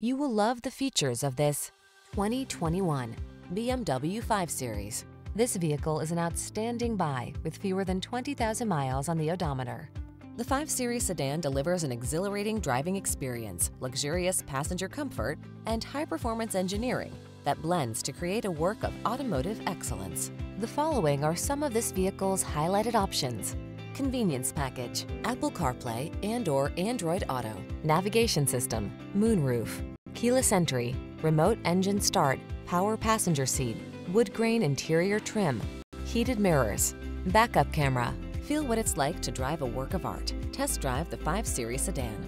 You will love the features of this 2021 BMW 5 Series. This vehicle is an outstanding buy with fewer than 20,000 miles on the odometer. The 5 Series sedan delivers an exhilarating driving experience, luxurious passenger comfort, and high-performance engineering that blends to create a work of automotive excellence. The following are some of this vehicle's highlighted options. Convenience package, Apple CarPlay and or Android Auto, navigation system, moonroof, keyless entry, remote engine start, power passenger seat, wood grain interior trim, heated mirrors, backup camera. Feel what it's like to drive a work of art. Test drive the 5 Series sedan.